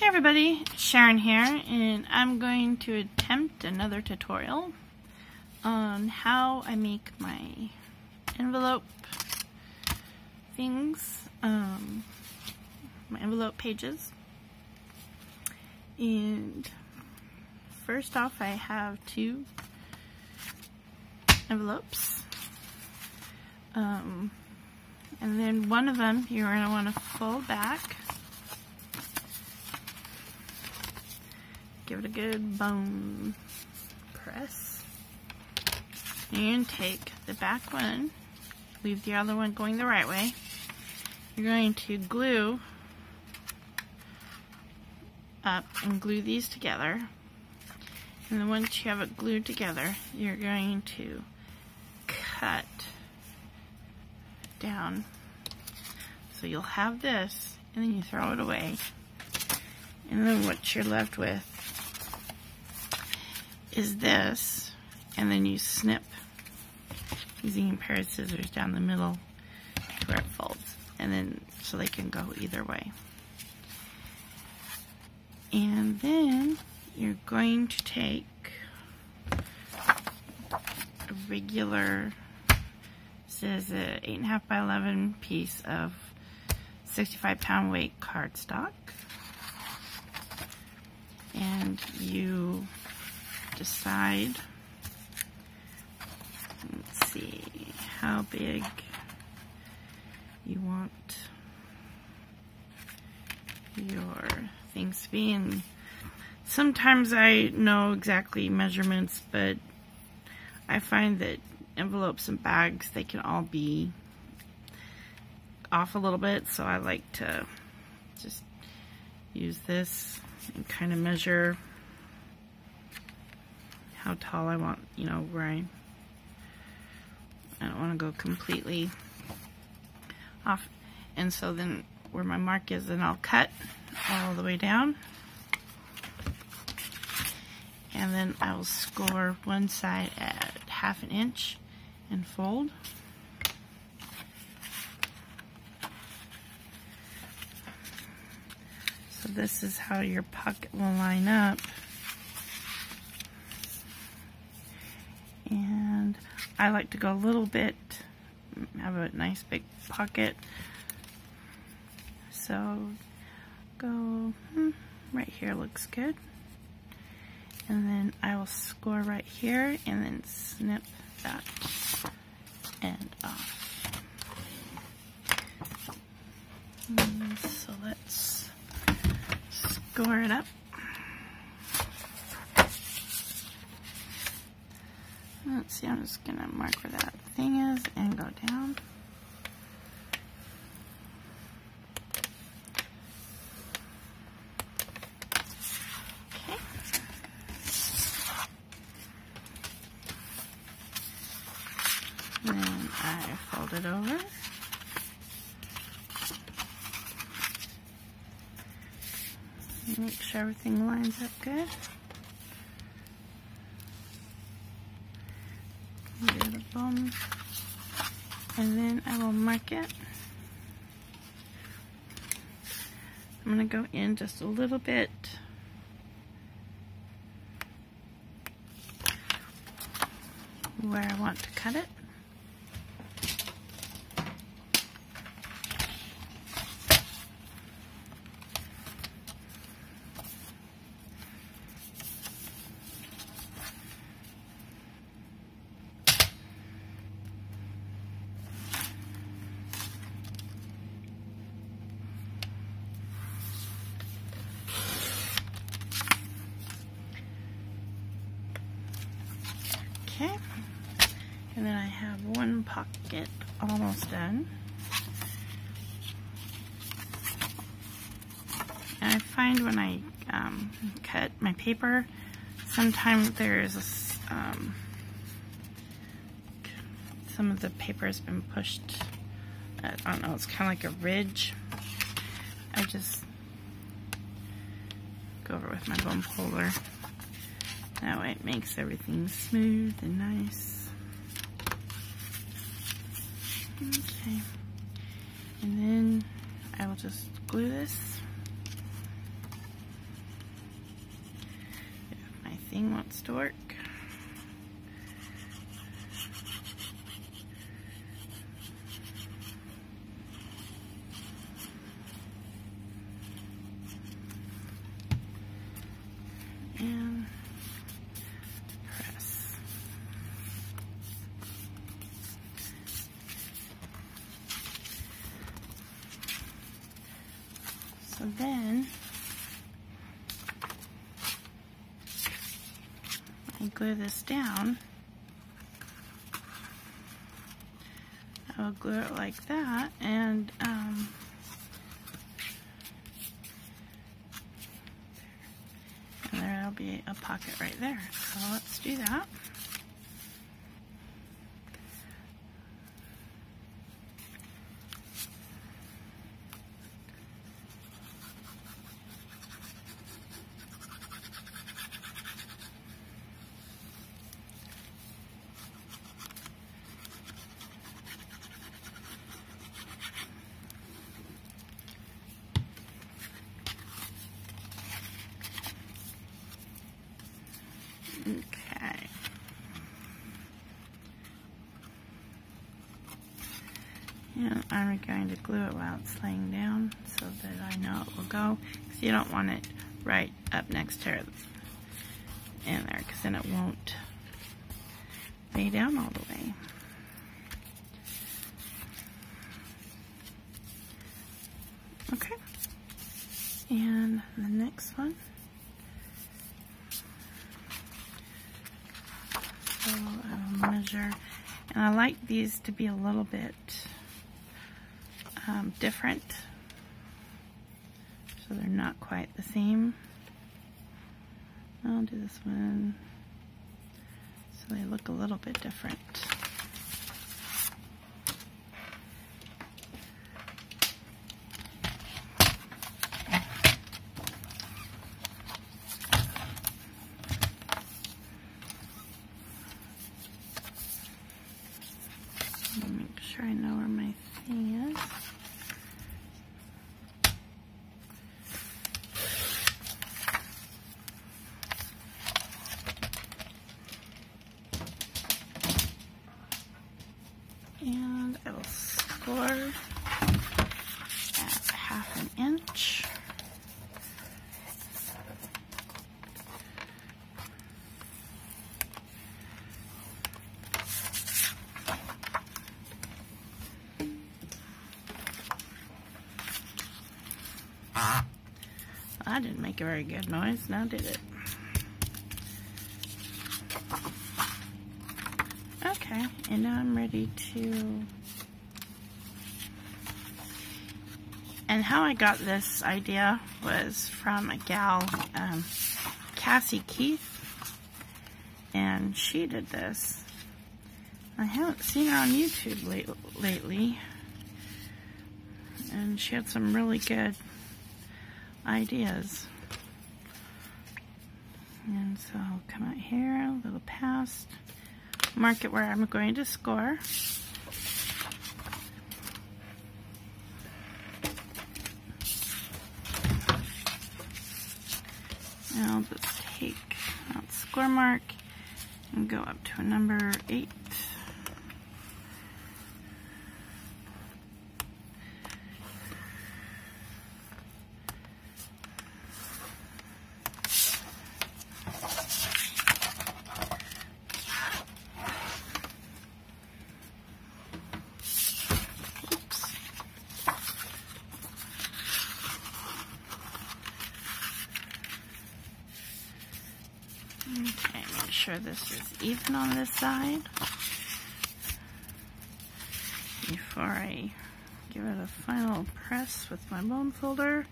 Hey everybody, Sharon here, and I'm going to attempt another tutorial on how I make my envelope things, um, my envelope pages. And first off, I have two envelopes. Um, and then one of them you're going to want to fold back give it a good bone press. And take the back one, leave the other one going the right way. You're going to glue up and glue these together. And then once you have it glued together, you're going to cut down. So you'll have this, and then you throw it away. And then what you're left with is this, and then you snip using a pair of scissors down the middle to where it folds, and then so they can go either way. And then you're going to take a regular, says a 8.5 by 11 piece of 65 pound weight cardstock. And you decide, let's see, how big you want your things to be. And sometimes I know exactly measurements, but I find that envelopes and bags, they can all be off a little bit, so I like to just use this and kind of measure how tall I want, you know, where I, I don't want to go completely off. And so then where my mark is, then I'll cut all the way down. And then I will score one side at half an inch and fold. So this is how your pocket will line up. And I like to go a little bit, have a nice big pocket. So go hmm, right here looks good. And then I will score right here and then snip that end off. And so let's score it up. Let's see, I'm just gonna mark where that thing is and go down. It over. Make sure everything lines up good. Bum and then I will mark it. I'm going to go in just a little bit where I want to cut it. Okay. And then I have one pocket almost done. And I find when I um, cut my paper, sometimes there's um, some of the paper has been pushed. I don't know, it's kind of like a ridge. I just go over with my bone folder. That way it makes everything smooth and nice. Okay. And then I will just glue this. If my thing wants to work. Glue this down. I will glue it like that and um, and there'll be a pocket right there. So let's do that. Okay. And I'm going to glue it while it's laying down so that I know it will go. Because you don't want it right up next to it in there because then it won't lay down all the way. Okay. And the next one. So I'll. And I like these to be a little bit um, different. So they're not quite the same. I'll do this one so they look a little bit different. Make sure I know where my thing is. And I will score at half an inch. That didn't make a very good noise, now did it? Okay, and now I'm ready to... And how I got this idea was from a gal, um, Cassie Keith, and she did this. I haven't seen her on YouTube late, lately, and she had some really good ideas. And so I'll come out here, a little past, mark it where I'm going to score. And I'll just take that score mark and go up to a number eight. Okay, make sure this is even on this side before I give it a final press with my bone folder.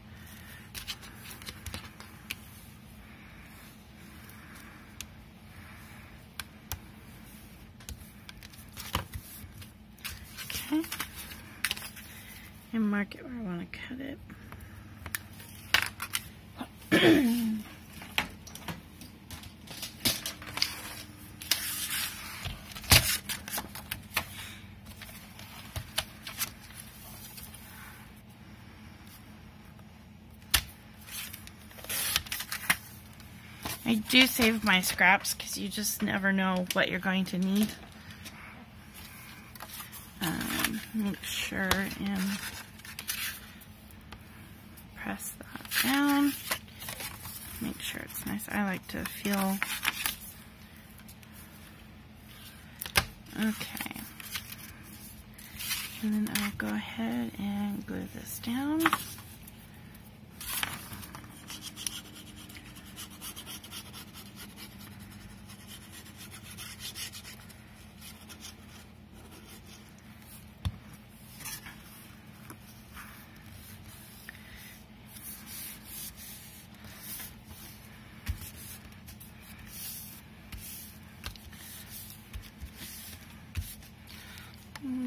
Okay, and mark it where I want to cut it. I do save my scraps because you just never know what you're going to need. Um, make sure and press that down. Make sure it's nice. I like to feel okay. And then I'll go ahead and glue this down.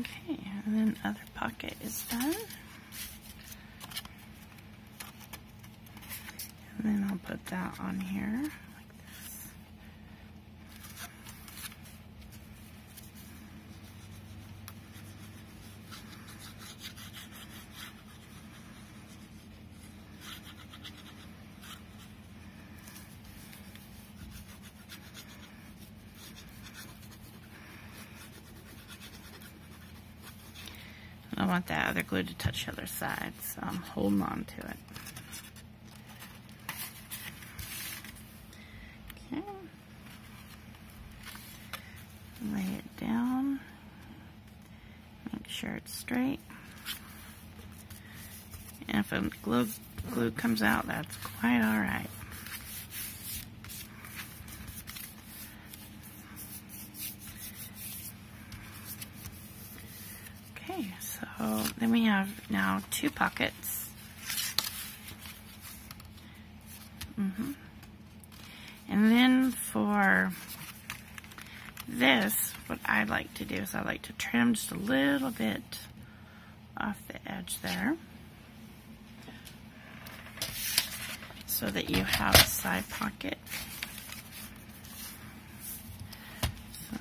Okay, and then other pocket is done. And then I'll put that on here want that other glue to touch the other side, so I'm holding on to it. Okay. Lay it down. Make sure it's straight. And if a glue, glue comes out, that's quite alright. Okay, so then we have now two pockets. Mm -hmm. And then for this, what I like to do is I like to trim just a little bit off the edge there. So that you have a side pocket. So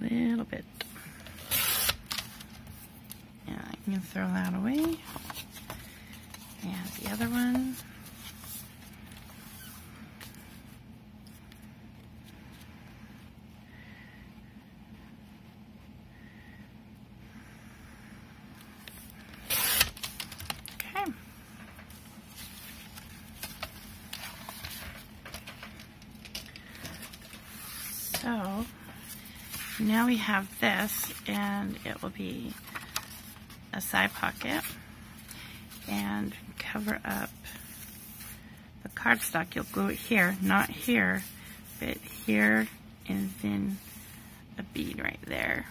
little bit. Yeah, I can throw that away. And the other one. So now we have this and it will be a side pocket and cover up the cardstock. You'll glue it here, not here, but here and then a bead right there.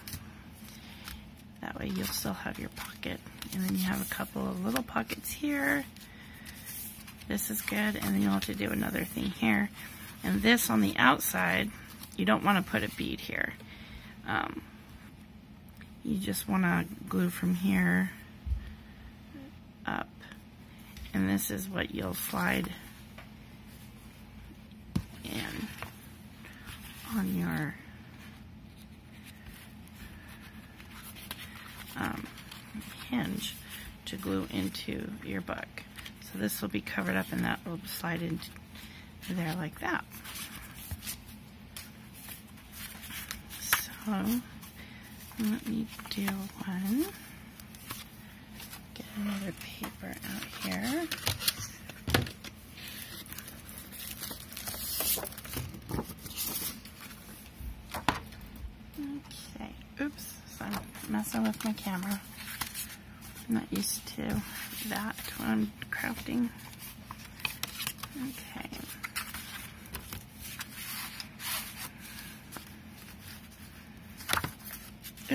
That way you'll still have your pocket. And then you have a couple of little pockets here. This is good. And then you'll have to do another thing here. And this on the outside, you don't want to put a bead here. Um, you just want to glue from here up. And this is what you'll slide in on your um, hinge to glue into your book. So this will be covered up and that will slide into there like that. So let me do one. Get another paper out here. Okay, oops, so I'm messing with my camera. I'm not used to that when I'm crafting. Okay.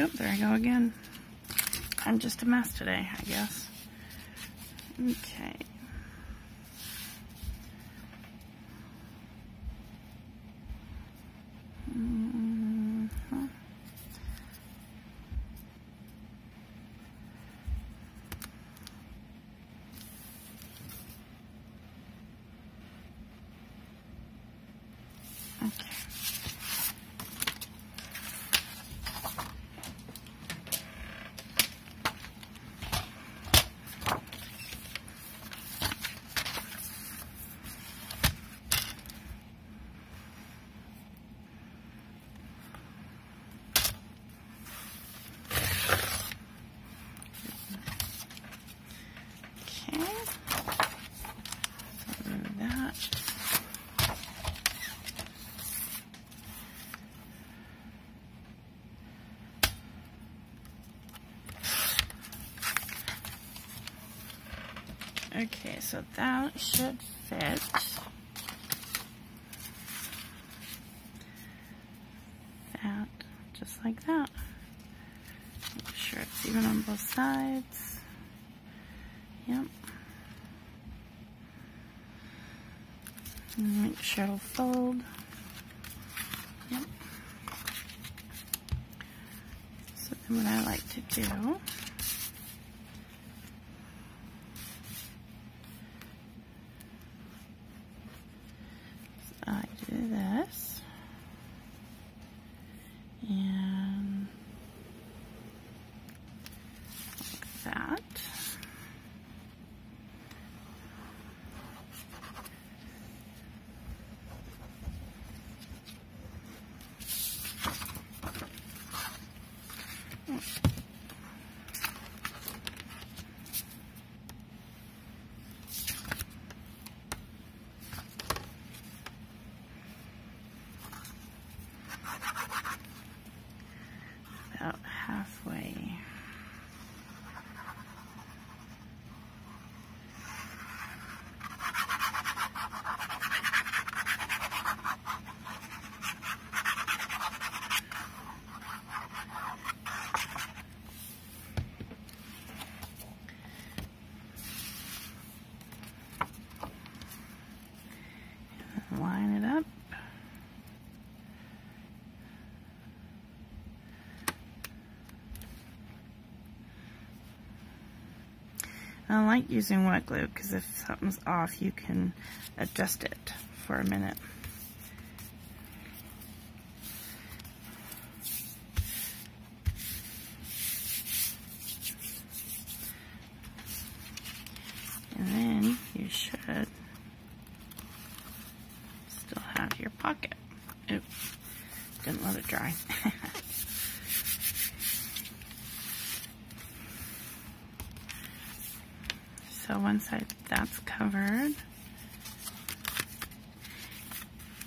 Yep, there I go again. I'm just a mess today, I guess. Okay. Mm -hmm. Okay. Okay. So remove that. Okay, so that should fit. That, just like that. Make sure it's even on both sides. Yep. Make sure it'll fold. Yep. So then what I like to do I do this and like that. About halfway. line it up. I like using wet glue because if something's off, you can adjust it for a minute. And then you should still have your pocket. Oops, didn't let it dry. so that's covered.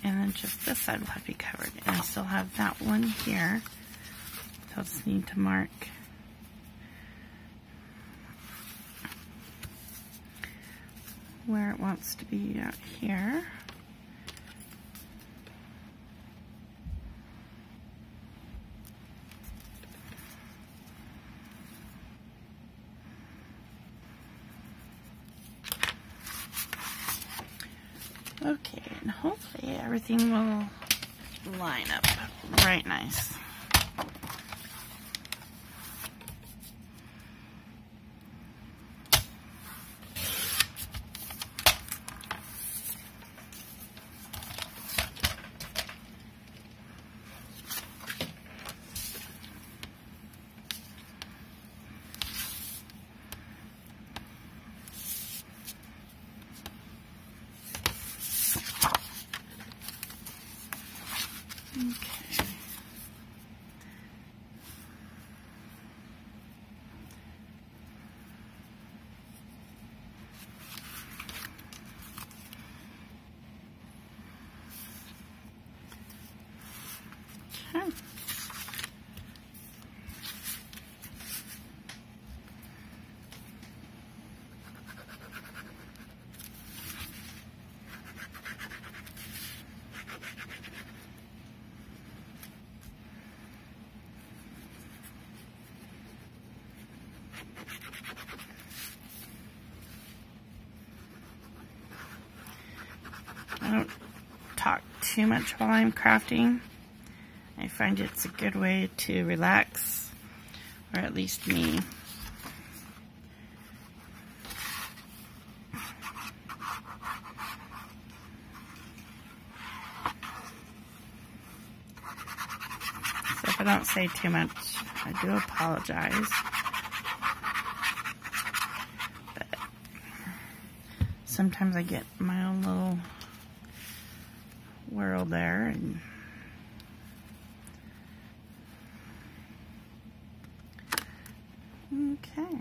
And then just this side will have to be covered. And I still have that one here. So I'll just need to mark where it wants to be out here. Okay, and hopefully everything will line up right nice. Okay. Okay. I don't talk too much while I'm crafting. I find it's a good way to relax, or at least me. So if I don't say too much, I do apologize. sometimes I get my own little whirl there and Okay.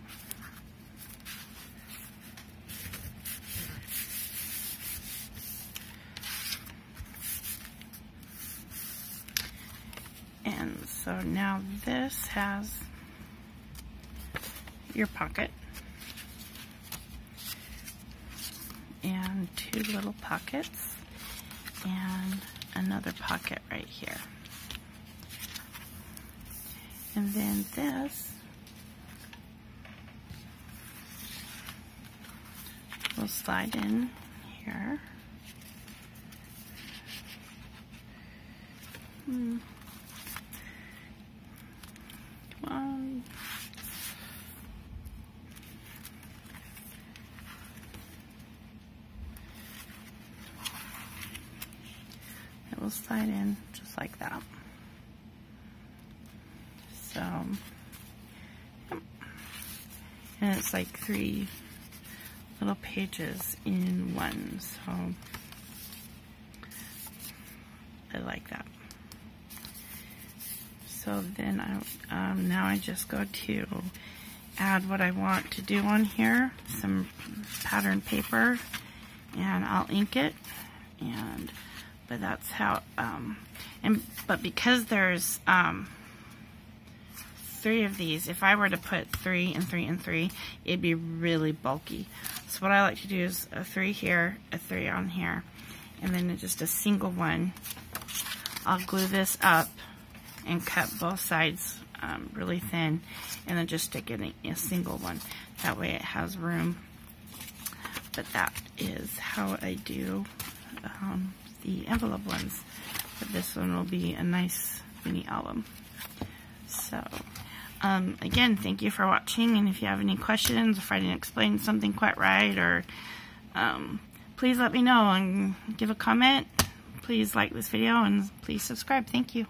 And so now this has your pocket. Two little pockets and another pocket right here. And then this will slide in here. Hmm. Come on. It will slide in just like that. So, yep. and it's like three little pages in one, so I like that. So then I, um, now I just go to add what I want to do on here, some pattern paper, and I'll ink it, and, but that's how, um, and, but because there's, um, three of these, if I were to put three and three and three, it'd be really bulky. So what I like to do is a three here, a three on here, and then just a single one. I'll glue this up and cut both sides um, really thin, and then just stick in a single one. That way it has room. But that is how I do um, the envelope ones. But this one will be a nice mini album. So, um, again, thank you for watching, and if you have any questions, if I didn't explain something quite right, or um, please let me know and give a comment. Please like this video, and please subscribe. Thank you.